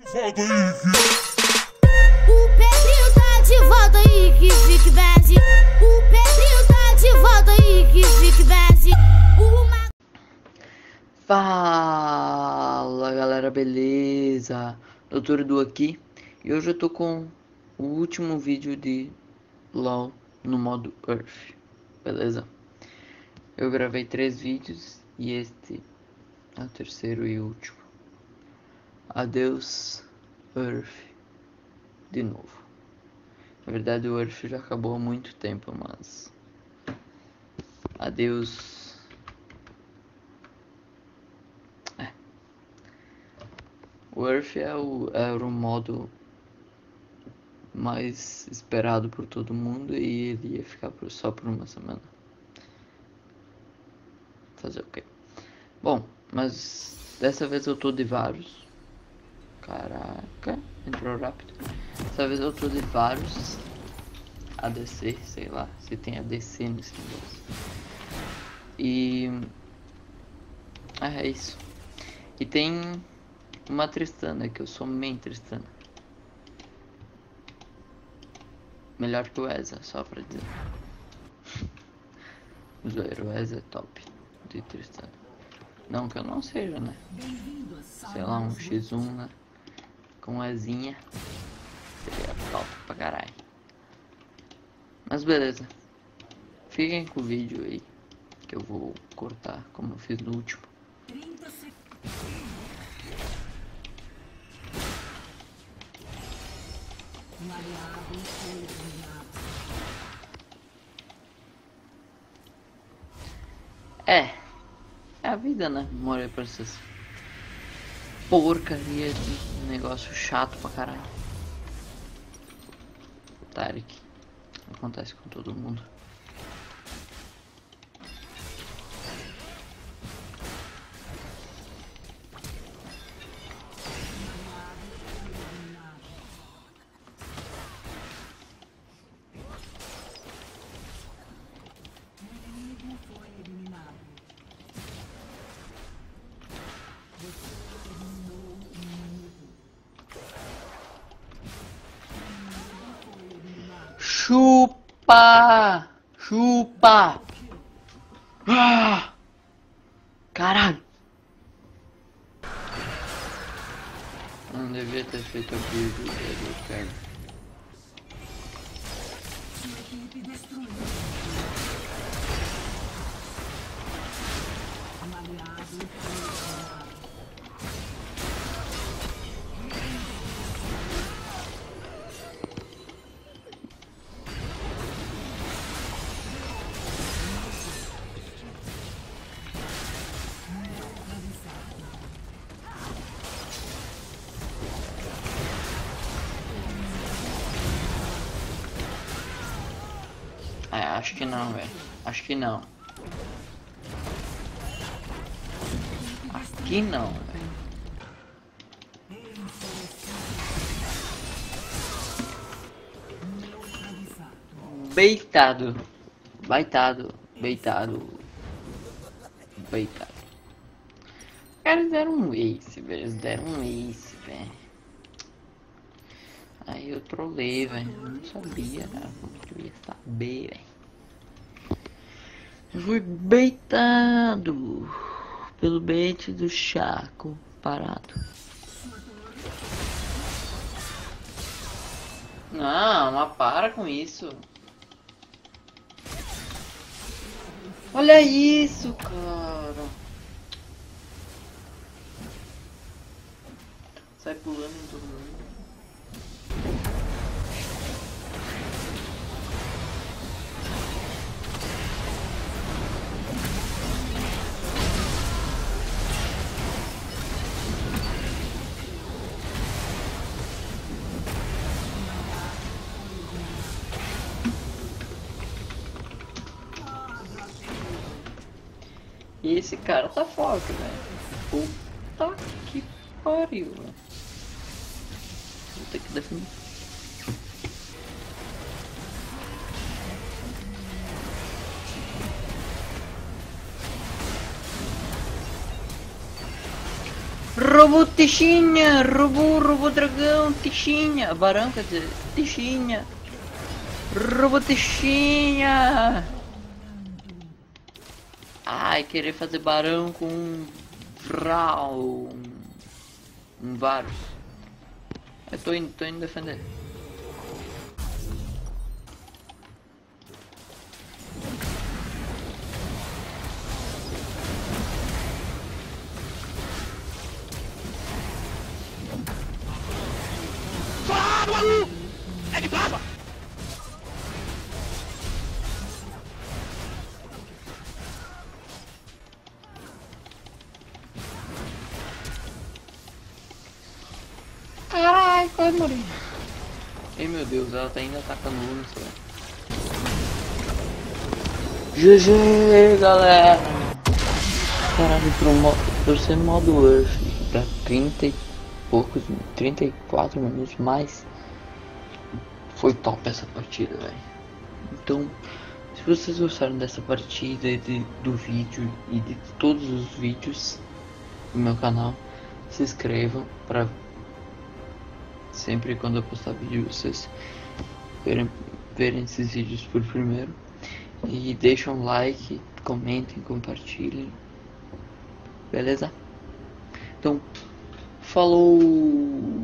Volta aí, O Pedrinho tá de volta aí, que fique bad. O Pedrinho tá de volta aí, que fique bad. Uma Fala galera, beleza? Doutor Edu aqui e hoje eu tô com o último vídeo de LOL no modo Earth, beleza? Eu gravei três vídeos e este é o terceiro e último. Adeus Earth de novo. Na verdade o Earth já acabou há muito tempo, mas adeus O Earth é o, era o modo mais esperado por todo mundo e ele ia ficar por, só por uma semana. Fazer o quê? Bom, mas dessa vez eu tô de vários. Caraca, entrou rápido. Dessa vez eu de vários. ADC, sei lá, se tem ADC nesse negócio. E. É isso. E tem uma Tristana, que eu sou main Tristana. Melhor que o Eza, só pra dizer. Zoeiro, o Eza é top de Tristana. Não que eu não seja, né? Sei lá, um X1, né? Com Ezinha. Seria top pra caralho. Mas beleza. Fiquem com o vídeo aí. Que eu vou cortar como eu fiz no último. É. É a vida, né? Morrer pra essas porcaria de negócio chato pra caralho. Tarek. Acontece com todo mundo. Chupa! Chupa! Ah! Caralho! Não devia ter feito a build do cara. É, acho que não, velho. Acho que não. Aqui não, velho. Beitado. Baitado. Beitado. Beitado. Os caras deram um ace, velho. Eles deram um ace, velho. Eu trolei, velho. Não sabia, cara. Que eu ia saber, velho? Fui beitado pelo bait do Chaco parado. Não, mas para com isso. Olha isso, cara. Sai pulando em todo mundo. Esse cara tá forte, velho. Puta que pariu, velho. Vou ter que defender. Robô Tichinha! Robô, robô dragão, Tichinha! Barão, quer dizer, Tichinha! Robô Tichinha! Ai, querer fazer barão com um Vral. Um Varus. Eu tô indo, tô indo defender. É de! Morri. Ei meu Deus, ela tá ainda atacando o Lúcio, velho. GG, galera! Caralho, pro mo por ser modo Earth, pra 30 e poucos, 34 minutos mais, foi top essa partida, velho. Então, se vocês gostaram dessa partida e de, do vídeo e de todos os vídeos do meu canal, se inscrevam para sempre quando eu postar vídeo vocês verem, verem esses vídeos por primeiro e deixem um like, comentem, compartilhem, beleza? Então, falou!